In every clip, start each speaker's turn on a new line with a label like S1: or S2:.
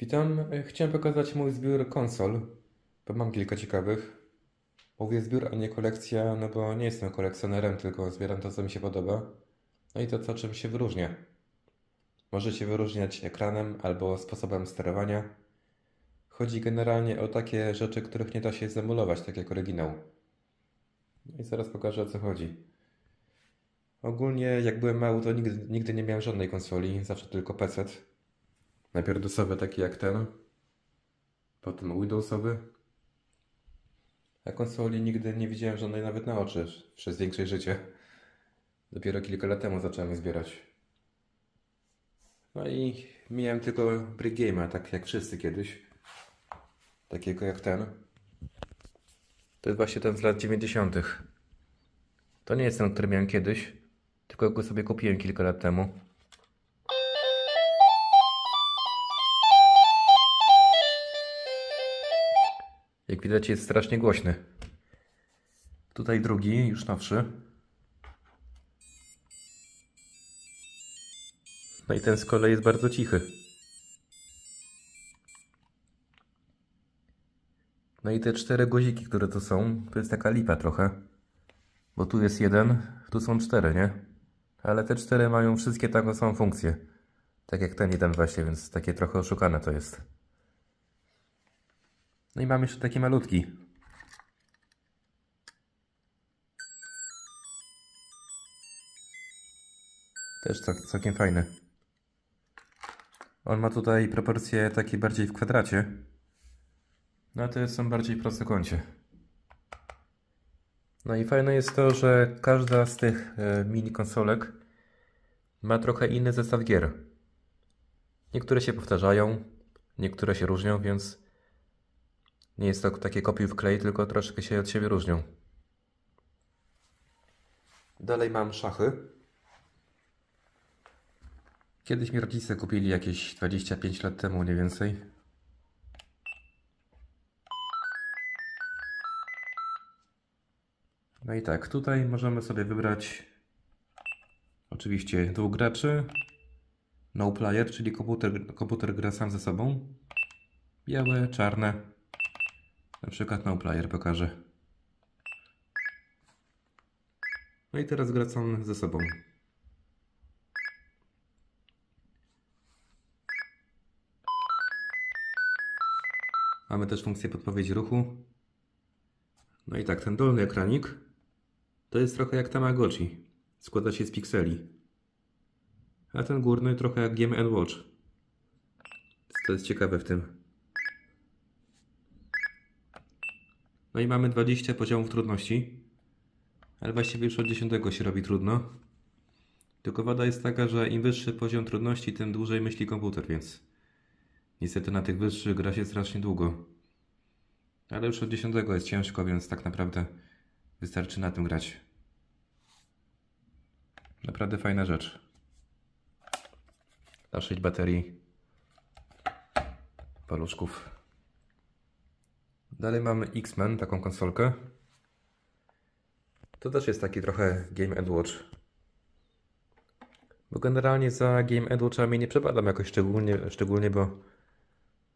S1: Witam. E, Chciałem pokazać mój zbiór konsol, bo mam kilka ciekawych. Mówię zbiór, a nie kolekcja, no bo nie jestem kolekcjonerem, tylko zbieram to, co mi się podoba. No i to, co czym się wyróżnia. Może się wyróżniać ekranem albo sposobem sterowania. Chodzi generalnie o takie rzeczy, których nie da się zemulować, tak jak oryginał. No i zaraz pokażę, o co chodzi. Ogólnie, jak byłem mały, to nigdy, nigdy nie miałem żadnej konsoli, zawsze tylko PC. Najpierw DOSowy taki jak ten, potem Windowsowy. A konsoli nigdy nie widziałem żadnej nawet na oczy przez większe życie. Dopiero kilka lat temu zacząłem je zbierać. No i miałem tylko Brick Game'a, tak jak wszyscy kiedyś. Takiego jak ten. To jest właśnie ten z lat 90. To nie jest ten, który miałem kiedyś, tylko go sobie kupiłem kilka lat temu. Jak widać jest strasznie głośny. Tutaj drugi, już nowszy. No i ten z kolei jest bardzo cichy. No i te cztery guziki, które tu są, to jest taka lipa trochę. Bo tu jest jeden, tu są cztery, nie? Ale te cztery mają wszystkie taką samą funkcję. Tak jak ten jeden właśnie, więc takie trochę oszukane to jest. No i mam jeszcze taki malutki. Też cał całkiem fajny. On ma tutaj proporcje takie bardziej w kwadracie. No a te są bardziej w prostokącie. No i fajne jest to, że każda z tych e, mini konsolek ma trochę inny zestaw gier. Niektóre się powtarzają, niektóre się różnią, więc nie jest to takie kopiuj w klej, tylko troszkę się od siebie różnią. Dalej mam szachy. Kiedyś mi rodzice kupili jakieś 25 lat temu, mniej więcej. No i tak, tutaj możemy sobie wybrać oczywiście dwóch graczy, no player, czyli komputer, komputer gra sam ze sobą, białe, czarne, na przykład no player pokażę. No i teraz gracą ze sobą. Mamy też funkcję podpowiedzi ruchu. No i tak, ten dolny ekranik to jest trochę jak Tamagotchi. Składa się z pikseli. A ten górny trochę jak Game Watch. To jest ciekawe w tym. No i mamy 20 poziomów trudności. Ale właściwie już od 10 się robi trudno. Tylko wada jest taka, że im wyższy poziom trudności, tym dłużej myśli komputer, więc niestety na tych wyższych gra się strasznie długo. Ale już od 10 jest ciężko, więc tak naprawdę wystarczy na tym grać. Naprawdę fajna rzecz. 6 baterii paluszków. Dalej mamy X-Men, taką konsolkę. To też jest taki trochę Game Watch. Bo generalnie za Game Watchami nie przepadam jakoś szczególnie, szczególnie, bo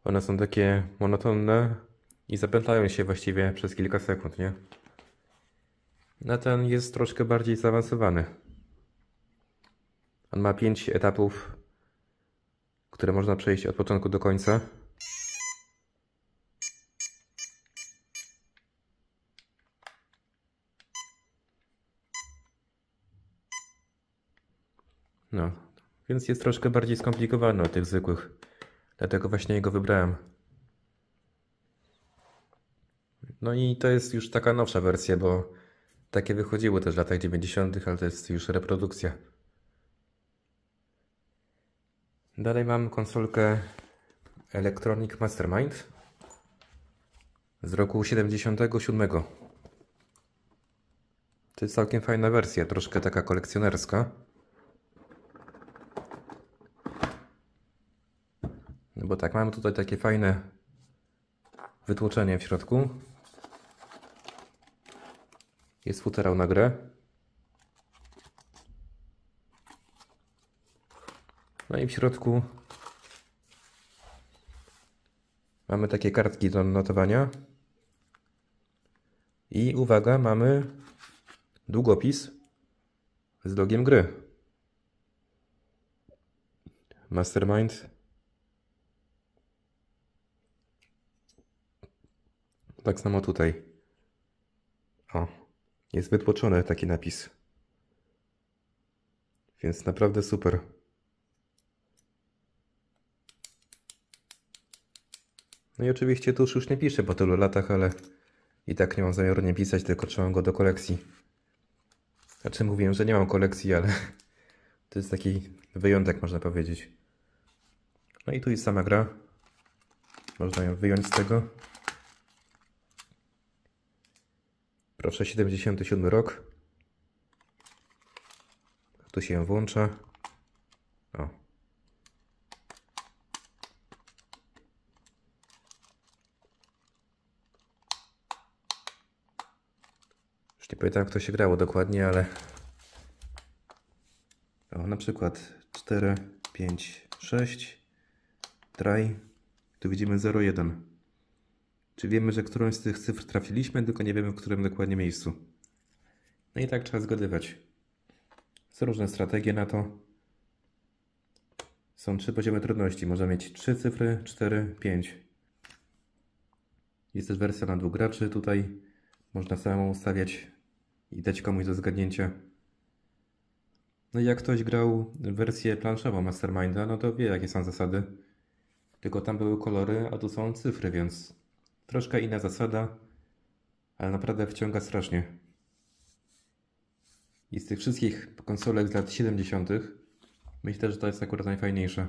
S1: one są takie monotonne i zapętlają się właściwie przez kilka sekund, nie? Na ten jest troszkę bardziej zaawansowany. On ma 5 etapów, które można przejść od początku do końca. No, więc jest troszkę bardziej skomplikowany od tych zwykłych. Dlatego właśnie jego wybrałem. No i to jest już taka nowsza wersja, bo takie wychodziły też w latach 90., ale to jest już reprodukcja. Dalej mam konsolkę Electronic Mastermind z roku 77. To jest całkiem fajna wersja, troszkę taka kolekcjonerska. No bo tak, mamy tutaj takie fajne wytłoczenie w środku. Jest futerał na grę. No i w środku Mamy takie kartki do notowania. I uwaga, mamy długopis z logiem gry. Mastermind. Tak samo tutaj. O, jest wytłoczony taki napis. Więc naprawdę super. No i oczywiście tuż już nie piszę po tylu latach, ale i tak nie mam zamiaru nie pisać, tylko trzymam go do kolekcji. Znaczy mówiłem, że nie mam kolekcji, ale to jest taki wyjątek, można powiedzieć. No i tu jest sama gra. Można ją wyjąć z tego. Proszę, 77 rok. Tu się włącza. O. Już nie pamiętam, jak to się grało dokładnie, ale... O, na przykład 4, 5, 6. Try. Tu widzimy 0,1. Czy wiemy, że którąś z tych cyfr trafiliśmy, tylko nie wiemy w którym dokładnie miejscu. No i tak trzeba zgadywać. Są różne strategie na to. Są trzy poziomy trudności. Można mieć trzy cyfry, cztery, pięć. Jest też wersja na dwóch graczy. Tutaj można samemu ustawiać i dać komuś do zgadnięcia. No i jak ktoś grał wersję planszową Masterminda, no to wie jakie są zasady. Tylko tam były kolory, a tu są cyfry, więc troszkę inna zasada, ale naprawdę wciąga strasznie. I z tych wszystkich konsolek z lat 70. myślę, że to jest akurat najfajniejsza.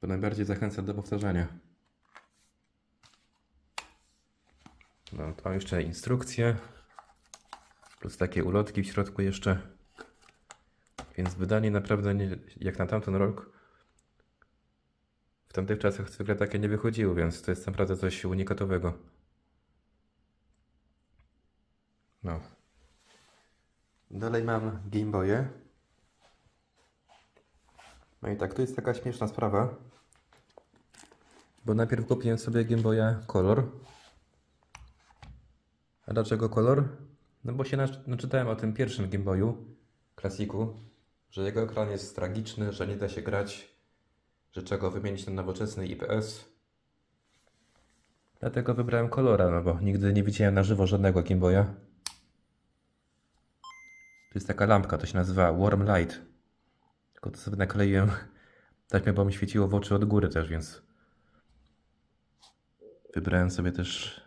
S1: Bo najbardziej zachęca do powtarzania. No, to jeszcze instrukcje. Plus takie ulotki w środku jeszcze. Więc wydanie naprawdę nie, jak na tamten rok w tamtych czasach zwykle takie nie wychodziło, więc to jest naprawdę coś unikatowego. No. Dalej mam Game Boye. No i tak, to jest taka śmieszna sprawa. Bo najpierw kupiłem sobie Game Boya Color. A dlaczego kolor? No bo się naczytałem o tym pierwszym Game Boyu, klasiku, że jego ekran jest tragiczny, że nie da się grać, że trzeba go wymienić na nowoczesny IPS. Dlatego wybrałem kolora, no bo nigdy nie widziałem na żywo żadnego Game Boya. Tu jest taka lampka, to się nazywa Warm Light. Tylko to sobie nakleiłem taśmę, bo mi świeciło w oczy od góry też, więc wybrałem sobie też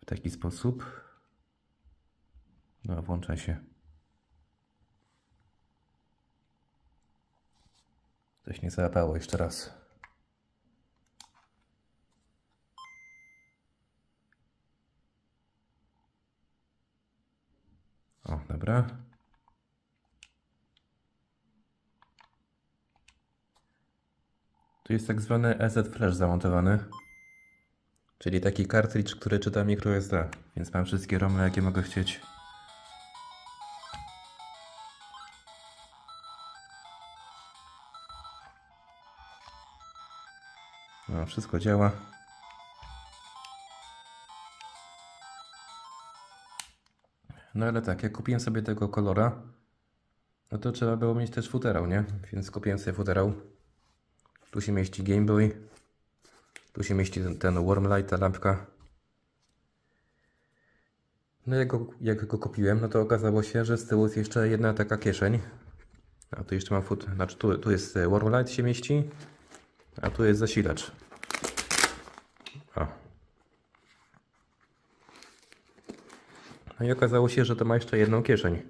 S1: w taki sposób. No, włącza się. Coś nie załapało jeszcze raz. O, dobra. Tu jest tak zwany EZ Flash zamontowany. Czyli taki kartridż, który czyta microSD. Więc mam wszystkie romy, jakie mogę chcieć. No, wszystko działa. No ale tak, jak kupiłem sobie tego kolora, no to trzeba było mieć też futerał, nie? Więc kupiłem sobie futerał. Tu się mieści Game Boy. Tu się mieści ten, ten Warm Light, ta lampka. No jak go, jak go kupiłem, no to okazało się, że z tyłu jest jeszcze jedna taka kieszeń. A tu jeszcze mam fut, znaczy tu, tu jest Warm Light się mieści, a tu jest zasilacz. O. No i okazało się, że to ma jeszcze jedną kieszeń,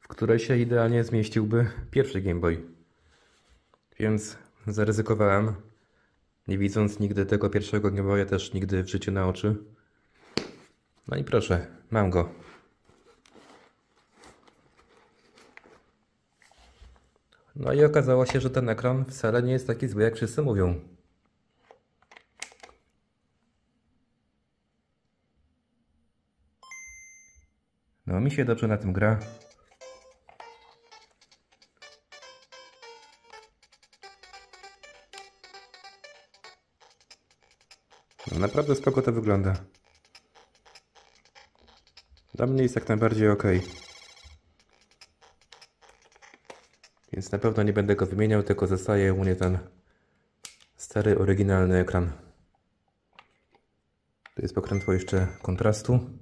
S1: w której się idealnie zmieściłby pierwszy Game Boy. Więc zaryzykowałem, nie widząc nigdy tego pierwszego Game Boya, też nigdy w życiu na oczy. No i proszę, mam go. No i okazało się, że ten ekran wcale nie jest taki zły, jak wszyscy mówią. No, mi się dobrze na tym gra. No, naprawdę spoko to wygląda. Dla mnie jest jak najbardziej ok. Więc na pewno nie będę go wymieniał, tylko zostaje u mnie ten stary, oryginalny ekran. Tu jest pokrętło jeszcze kontrastu.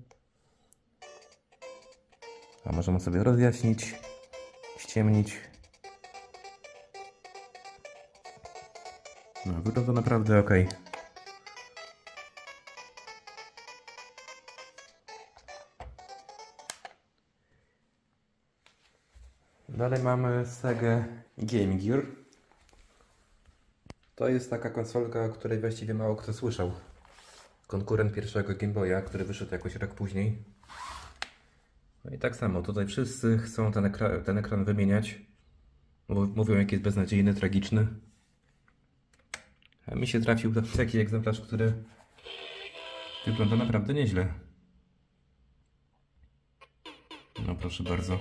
S1: A możemy sobie rozjaśnić, ściemnić. No, wygląda naprawdę ok. Dalej mamy Sega Game Gear. To jest taka konsolka, o której właściwie mało kto słyszał. Konkurent pierwszego Game Boya, który wyszedł jakoś rok później. No i tak samo, tutaj wszyscy chcą ten, ekra ten ekran wymieniać. Mówią, jak jest beznadziejny, tragiczny. A mi się trafił taki egzemplarz, który wygląda naprawdę nieźle. No proszę bardzo.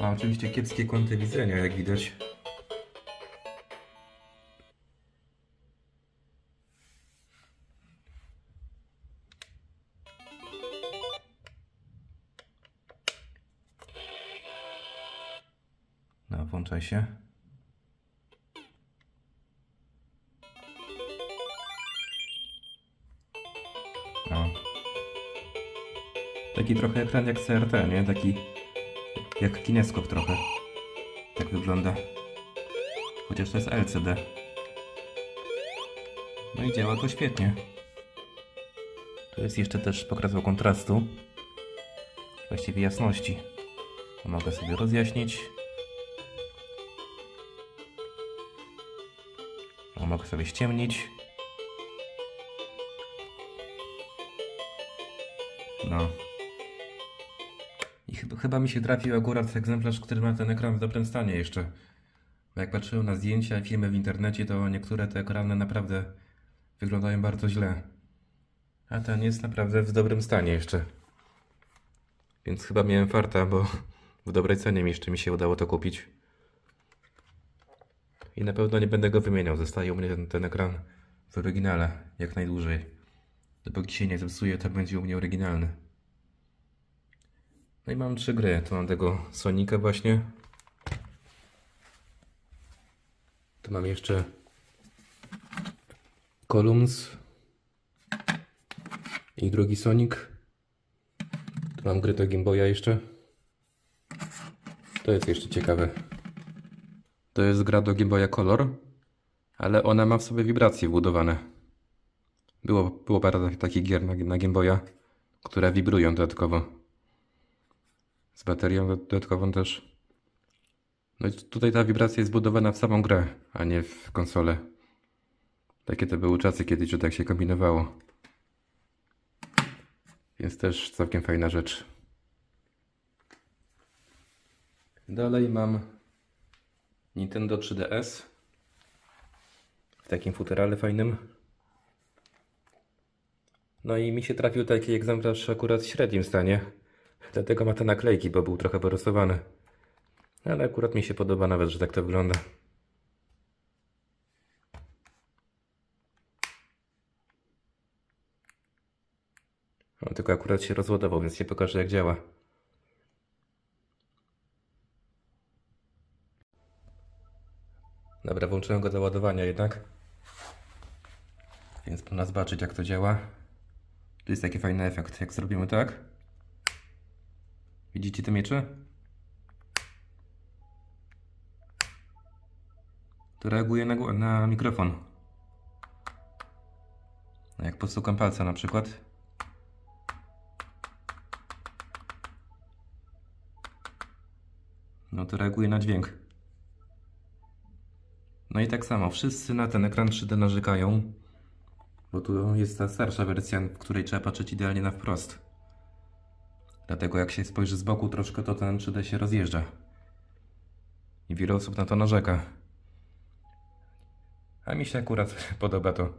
S1: Ma oczywiście kiepskie kąty widzenia, jak widać. Włączaj się. No. Taki trochę ekran jak CRT, nie? Taki jak kineskop trochę. Tak wygląda. Chociaż to jest LCD. No i działa to świetnie. Tu jest jeszcze też pokazał kontrastu. Właściwie jasności. Mogę sobie rozjaśnić. Sobie ściemnić. No. I chyba, chyba mi się trafił akurat egzemplarz, który ma ten ekran w dobrym stanie jeszcze. Bo jak patrzyłem na zdjęcia i filmy w internecie, to niektóre te ekrany naprawdę wyglądają bardzo źle. A ten jest naprawdę w dobrym stanie jeszcze. Więc chyba miałem farta, bo w dobrej cenie jeszcze mi się udało to kupić. I na pewno nie będę go wymieniał. Zostaje u mnie ten, ten ekran w oryginale jak najdłużej. Dopóki się nie zepsuje, to będzie u mnie oryginalny. No i mam trzy gry. Tu mam tego Sonika właśnie. Tu mam jeszcze Columns i drugi Sonic. Tu mam gry do Game Boya jeszcze. To jest jeszcze ciekawe. To jest gra do Game Boya Color, ale ona ma w sobie wibracje wbudowane. Było, było parę takich gier na, na Game Boya, które wibrują dodatkowo. Z baterią dodatkową też. No i tutaj ta wibracja jest zbudowana w samą grę, a nie w konsolę. Takie to były czasy kiedyś, że tak się kombinowało. Więc też całkiem fajna rzecz. Dalej mam Nintendo 3DS w takim futerale fajnym. No i mi się trafił taki egzemplarz akurat w średnim stanie. Dlatego ma te naklejki, bo był trochę porysowany. Ale akurat mi się podoba nawet, że tak to wygląda. On tylko akurat się rozładował, więc nie pokażę jak działa. Dobra, włączyłem go do ładowania jednak. Więc można zobaczyć jak to działa. Tu jest taki fajny efekt. Jak zrobimy tak. Widzicie te miecze? To reaguje na, na mikrofon. Jak postukam palca na przykład. No to reaguje na dźwięk. No i tak samo, wszyscy na ten ekran 3D narzekają, bo tu jest ta starsza wersja, w której trzeba patrzeć idealnie na wprost. Dlatego jak się spojrzy z boku troszkę, to ten 3D się rozjeżdża. I wiele osób na to narzeka. A mi się akurat podoba to.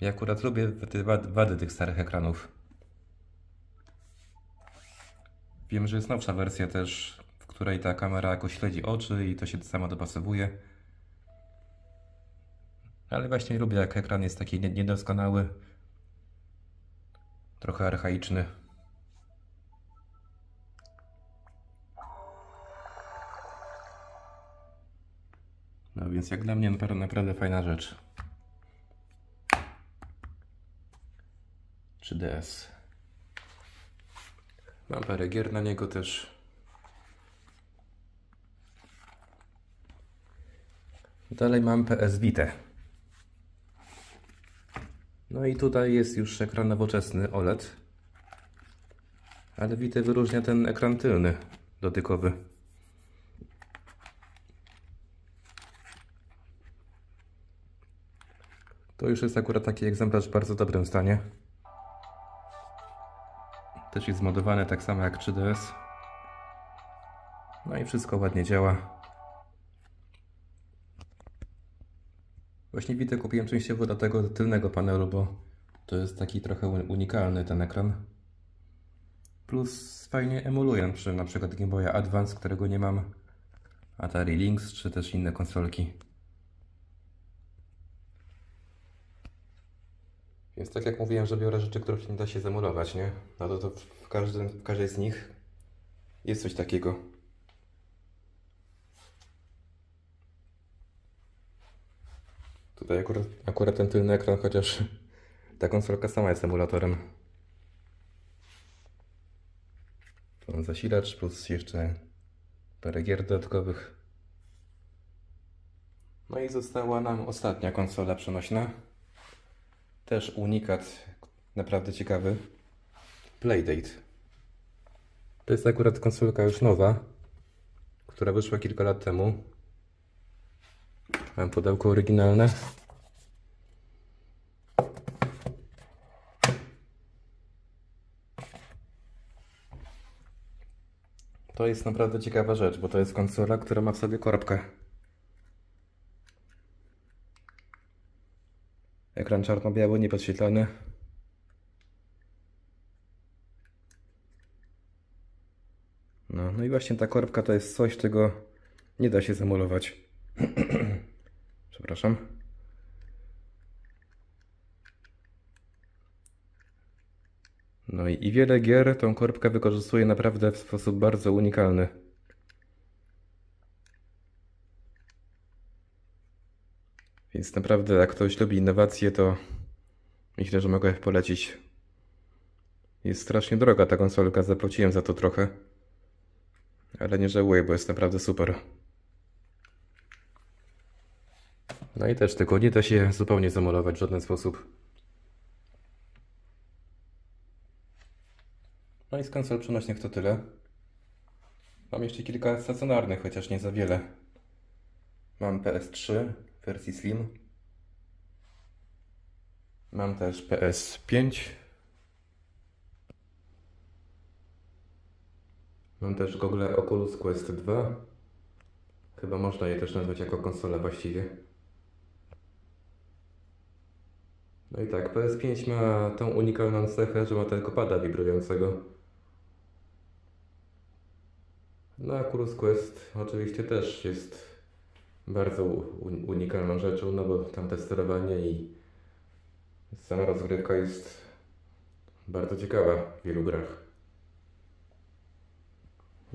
S1: Ja akurat lubię te wady tych starych ekranów. Wiem, że jest nowsza wersja też, w której ta kamera jakoś śledzi oczy i to się samo dopasowuje. Ale właśnie lubię, jak ekran jest taki nie- niedoskonały, trochę archaiczny. No więc jak dla mnie naprawdę fajna rzecz. 3DS. Mam parę gier na niego też. Dalej mam PS Vita. No i tutaj jest już ekran nowoczesny OLED. Ale Vita wyróżnia ten ekran tylny, dotykowy. To już jest akurat taki egzemplarz w bardzo dobrym stanie. Też jest zmodowany tak samo jak 3DS. No i wszystko ładnie działa. Właśnie Vita kupiłem częściowo do tego tylnego panelu, bo to jest taki trochę un- unikalny ten ekran. Plus fajnie emuluje przy na przykład Game Boya Advance, którego nie mam, Atari Lynx czy też inne konsolki. Więc tak jak mówiłem, że biorę rzeczy, których nie da się zemulować, nie? No to, to w, każdym, w każdej z nich jest coś takiego. Tutaj akurat, akurat ten tylny ekran, chociaż ta konsolka sama jest emulatorem. Mam zasilacz plus jeszcze parę gier dodatkowych. No i została nam ostatnia konsola przenośna. Też unikat, naprawdę ciekawy. Playdate. To jest akurat konsolka już nowa, która wyszła kilka lat temu. Mam pudełko oryginalne. To jest naprawdę ciekawa rzecz, bo to jest konsola, która ma w sobie korbkę. Ekran czarno-biały, niepodświetlony. No, no i właśnie ta korbka to jest coś, czego nie da się zemulować. Przepraszam. No i, i wiele gier tą korbkę wykorzystuje naprawdę w sposób bardzo unikalny. Więc naprawdę, jak ktoś lubi innowacje, to myślę, że mogę polecić. Jest strasznie droga ta konsolka, zapłaciłem za to trochę. Ale nie żałuję, bo jest naprawdę super. No i też tego nie da się zupełnie zamulować w żaden sposób. No i z konsol przenośnych to tyle. Mam jeszcze kilka stacjonarnych, chociaż nie za wiele. Mam PS3 w wersji Slim. Mam też PS5. Mam też gogle Oculus Quest 2. Chyba można je też nazwać jako konsola właściwie. No i tak, PS5 ma tą unikalną cechę, że ma tylko pada wibrującego. No a Oculus Quest oczywiście też jest bardzo unikalną rzeczą, no bo tam te sterowanie i sama rozgrywka jest bardzo ciekawa w wielu grach.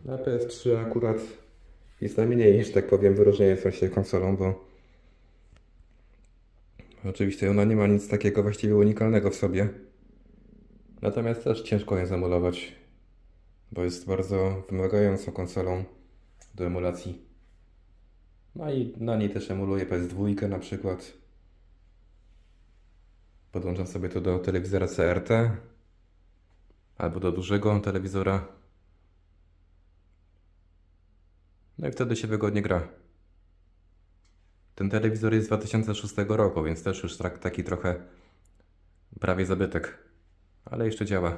S1: Na PS3 akurat jest najmniej, że tak powiem, wyróżniającą się konsolą, bo oczywiście ona nie ma nic takiego właściwie unikalnego w sobie. Natomiast też ciężko ją zamulować, bo jest bardzo wymagającą konsolą do emulacji. No i na niej też emuluję PS2 na przykład. Podłączam sobie to do telewizora CRT albo do dużego telewizora. No i wtedy się wygodnie gra. Ten telewizor jest z 2006 roku, więc też już tak, taki trochę prawie zabytek. Ale jeszcze działa.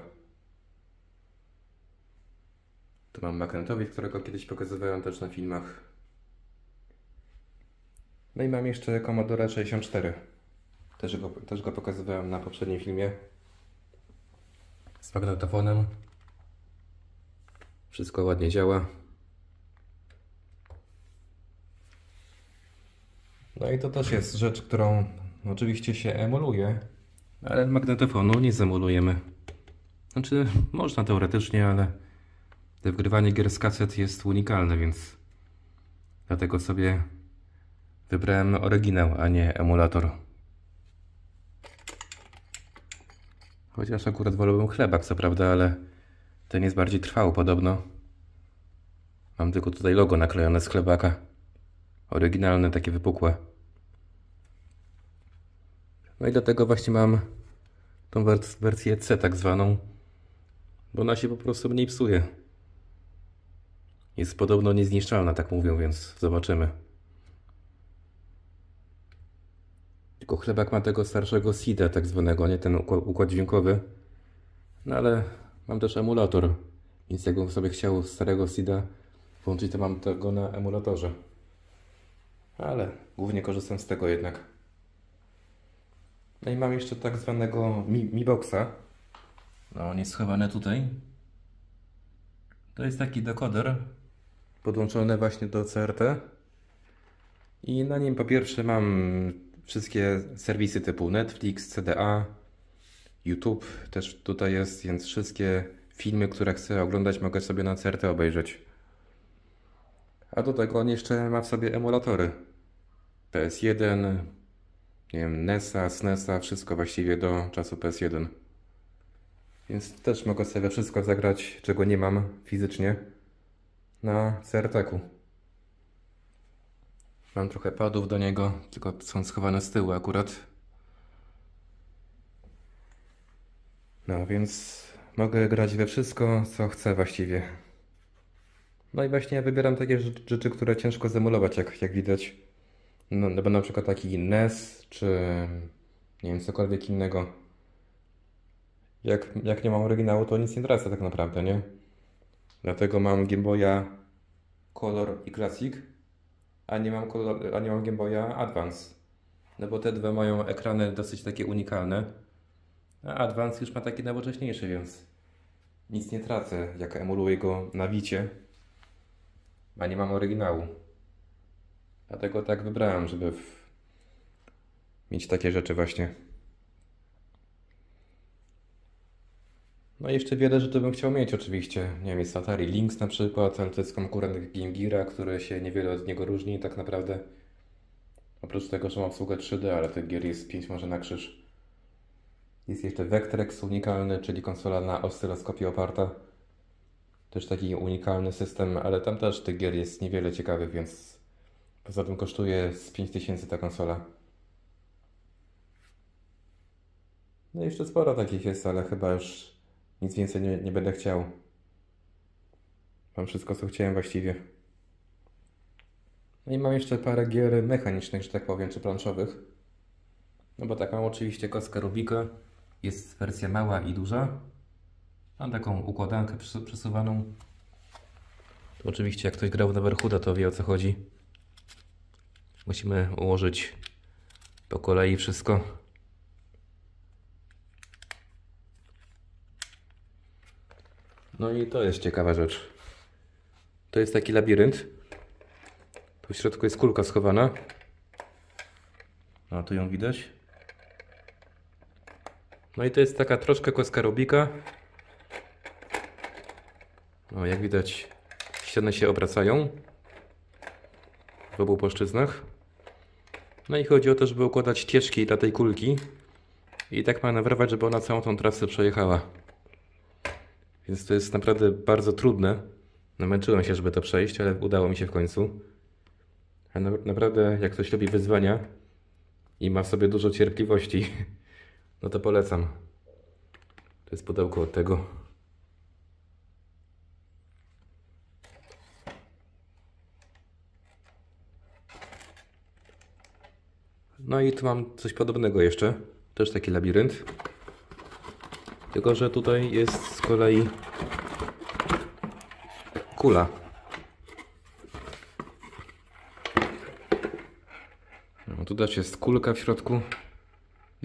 S1: Tu mam magnetowid, którego kiedyś pokazywałem też na filmach. No i mam jeszcze Commodore 64. Też go, też go pokazywałem na poprzednim filmie. Z magnetofonem. Wszystko ładnie działa. No i to też jest rzecz, którą oczywiście się emuluje, ale magnetofonu nie zemulujemy. Znaczy, można teoretycznie, ale to wgrywanie gier z kaset jest unikalne, więc dlatego sobie wybrałem oryginał, a nie emulator. Chociaż akurat wolałbym chlebak, co prawda, ale ten jest bardziej trwały podobno. Mam tylko tutaj logo naklejone z chlebaka. Oryginalne, takie wypukłe. No i dlatego właśnie mam tą wersję C tak zwaną, bo ona się po prostu mniej psuje. Jest podobno niezniszczalna, tak mówią, więc zobaczymy. Tylko chlebak ma tego starszego SIDA tak zwanego, nie ten układ dźwiękowy. No ale mam też emulator, więc jakbym sobie chciał starego SIDA włączyć, to mam tego na emulatorze. Ale głównie korzystam z tego jednak. No i mam jeszcze tak zwanego Mi, Mi Boxa. No, on jest schowany tutaj. To jest taki dekoder podłączony właśnie do CRT. I na nim po pierwsze mam wszystkie serwisy typu Netflix, CDA, YouTube też tutaj jest, więc wszystkie filmy, które chcę oglądać, mogę sobie na CRT obejrzeć. A do tego on jeszcze ma w sobie emulatory. PS1, nie wiem, NESa, SNESa, wszystko właściwie do czasu PS1. Więc też mogę sobie wszystko zagrać, czego nie mam fizycznie na CRT-ku. Mam trochę padów do niego, tylko są schowane z tyłu akurat. No więc mogę grać we wszystko, co chcę właściwie. No i właśnie ja wybieram takie rzeczy, które ciężko zemulować, jak, jak widać. No, bo na przykład taki NES, czy nie wiem, cokolwiek innego. Jak, jak nie mam oryginału, to nic nie tracę tak naprawdę, nie? Dlatego mam Game Boya Color i Classic a nie mam, a nie mam Game Boya Advance. No bo te dwa mają ekrany dosyć takie unikalne. A Advance już ma taki nowocześniejszy, więc nic nie tracę, jak emuluję go na Wicie. A nie mam oryginału. Dlatego tak wybrałem, żeby w... mieć takie rzeczy właśnie. No i jeszcze wiele rzeczy bym chciał mieć oczywiście. Nie wiem, jest Atari Lynx na przykład, ale to jest konkurent Game Geara, który się niewiele od niego różni tak naprawdę. Oprócz tego, że ma obsługę 3D, ale tych gier jest 5 może na krzyż. Jest jeszcze Vectrex unikalny, czyli konsola na oscyloskopie oparta. Też taki unikalny system, ale tam też tych gier jest niewiele ciekawych, więc poza tym kosztuje z 5000 ta konsola. No jeszcze sporo takich jest, ale chyba już nic więcej nie, nie będę chciał. Mam wszystko, co chciałem właściwie. No i mam jeszcze parę gier mechanicznych, że tak powiem, czy planszowych. No bo tak, mam oczywiście kostkę Rubika. Jest wersja mała i duża. Mam taką układankę przesuwaną. Oczywiście jak ktoś grał w Neverhooda, to wie o co chodzi. Musimy ułożyć po kolei wszystko. No i to jest ciekawa rzecz. To jest taki labirynt. Tu w środku jest kulka schowana. No, tu ją widać. No i to jest taka troszkę kostka Rubika. No, jak widać, ściany się obracają w obu płaszczyznach. No i chodzi o to, żeby układać ścieżki dla tej kulki i tak manewrować, żeby ona całą tą trasę przejechała. Więc to jest naprawdę bardzo trudne. Namęczyłem się, żeby to przejść, ale udało mi się w końcu. A na, naprawdę, jak ktoś lubi wyzwania i ma w sobie dużo cierpliwości, no to polecam. To jest pudełko od tego. No i tu mam coś podobnego jeszcze. Też taki labirynt. Tylko, że tutaj jest z kolei kula. No, tu też jest kulka w środku,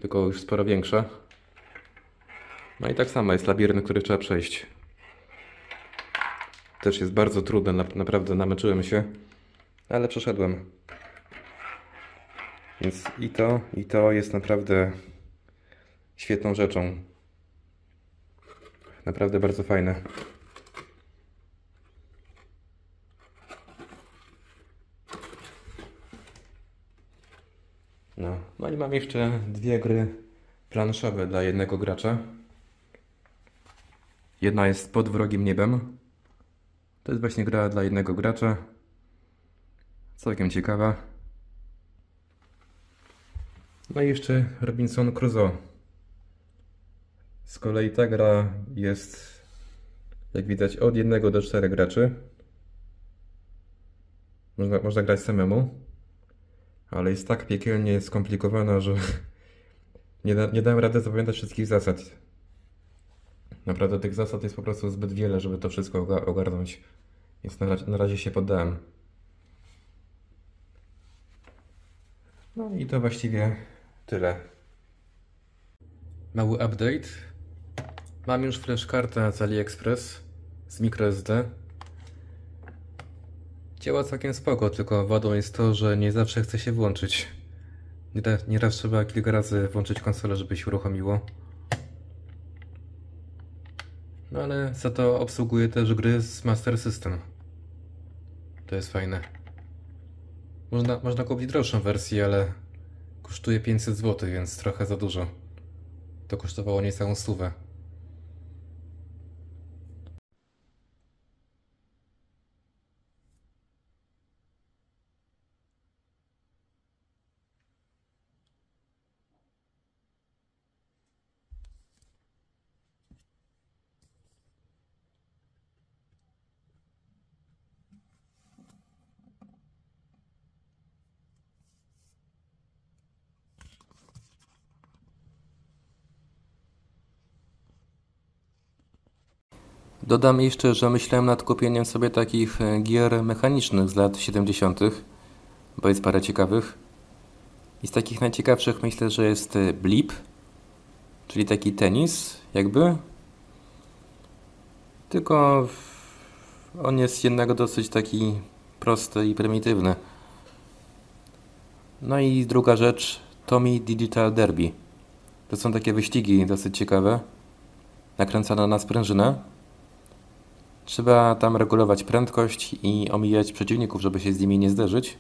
S1: tylko już sporo większa. No i tak samo jest labirynt, który trzeba przejść. Też jest bardzo trudne, naprawdę namęczyłem się, ale przeszedłem. Więc i to, i to jest naprawdę świetną rzeczą. Naprawdę bardzo fajne. No, no i mam jeszcze dwie gry planszowe dla jednego gracza. Jedna jest pod wrogim niebem. To jest właśnie gra dla jednego gracza. Całkiem ciekawa. No i jeszcze Robinson Crusoe. Z kolei ta gra jest, jak widać, od jednego do czterech graczy. Można, można grać samemu, ale jest tak piekielnie skomplikowana, że nie, da, nie dałem rady zapamiętać wszystkich zasad. Naprawdę tych zasad jest po prostu zbyt wiele, żeby to wszystko ogarnąć. Więc na, na razie się poddałem. No i to właściwie tyle. Mały update. Mam już flashkartę z AliExpress z microSD. Działa całkiem spoko, tylko wadą jest to, że nie zawsze chce się włączyć. Nieraz trzeba kilka razy włączyć konsolę, żeby się uruchomiło. No ale za to obsługuje też gry z Master System. To jest fajne. Można, można kupić droższą wersję, ale kosztuje 500 zł, więc trochę za dużo. To kosztowało niecałą stówę. Dodam jeszcze, że myślałem nad kupieniem sobie takich e, gier mechanicznych z lat 70., bo jest parę ciekawych. I z takich najciekawszych myślę, że jest e, Blip, czyli taki tenis, jakby. Tylko on jest jednak dosyć taki prosty i prymitywny. No i druga rzecz, Tommy Digital Derby. To są takie wyścigi dosyć ciekawe, nakręcane na sprężynę. Trzeba tam regulować prędkość i omijać przeciwników, żeby się z nimi nie zderzyć.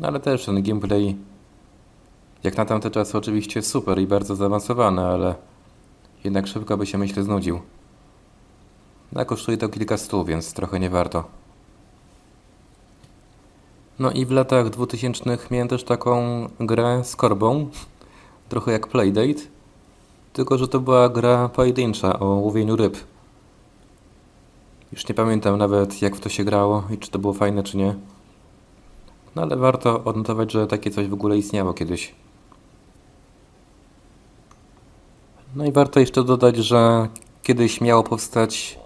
S1: No ale też ten gameplay, jak na tamte czasy, oczywiście super i bardzo zaawansowany, ale jednak szybko by się myślę znudził. No, kosztuje to kilka stu, więc trochę nie warto. No i w latach 2000 miałem też taką grę z korbą, trochę jak Playdate, tylko że to była gra pojedyncza o łowieniu ryb. Już nie pamiętam nawet jak w to się grało i czy to było fajne czy nie. No ale warto odnotować, że takie coś w ogóle istniało kiedyś. No i warto jeszcze dodać, że kiedyś miało powstać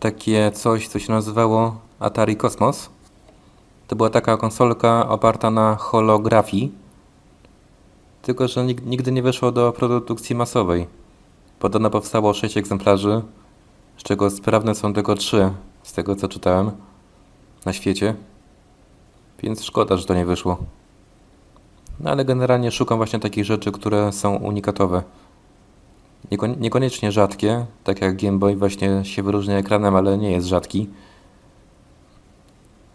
S1: takie coś, co się nazywało Atari Cosmos. To była taka konsolka oparta na holografii, tylko że nigdy nie weszło do produkcji masowej. Podobno powstało 6 egzemplarzy, z czego sprawne są tylko trzy, z tego co czytałem, na świecie. Więc szkoda, że to nie wyszło. No ale generalnie szukam właśnie takich rzeczy, które są unikatowe. Niekoniecznie rzadkie, tak jak Game Boy właśnie się wyróżnia ekranem, ale nie jest rzadki.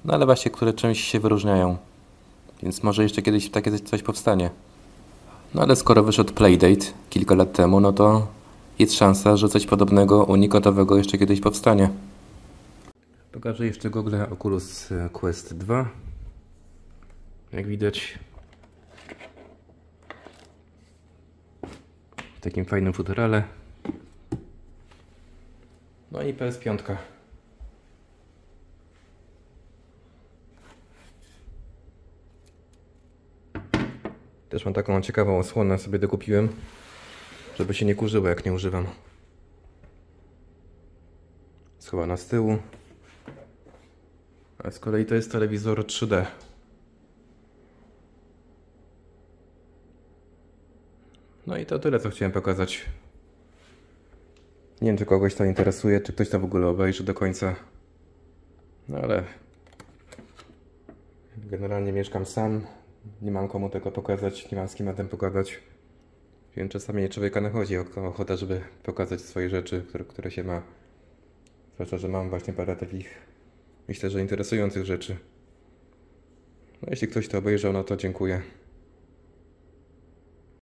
S1: No ale właśnie, które czymś się wyróżniają. Więc może jeszcze kiedyś takie coś powstanie. No ale skoro wyszedł Playdate kilka lat temu, no to jest szansa, że coś podobnego unikatowego jeszcze kiedyś powstanie. Pokażę jeszcze Google Oculus Quest 2. Jak widać w takim fajnym futurale. No i PS5. Też mam taką ciekawą osłonę, sobie dokupiłem żeby się nie kurzyło jak nie używam. Schowana z tyłu. A z kolei to jest telewizor 3D. No i to tyle, co chciałem pokazać. Nie wiem, czy kogoś to interesuje, czy ktoś to w ogóle obejrzy do końca. No ale generalnie mieszkam sam. Nie mam komu tego pokazać, nie mam z kim tym pogadać. Więc czasami człowieka nachodzi ochota, żeby pokazać swoje rzeczy, które, które się ma. Zwłaszcza, że mam właśnie parę takich, myślę, że interesujących rzeczy. No, jeśli ktoś to obejrzał, no to dziękuję.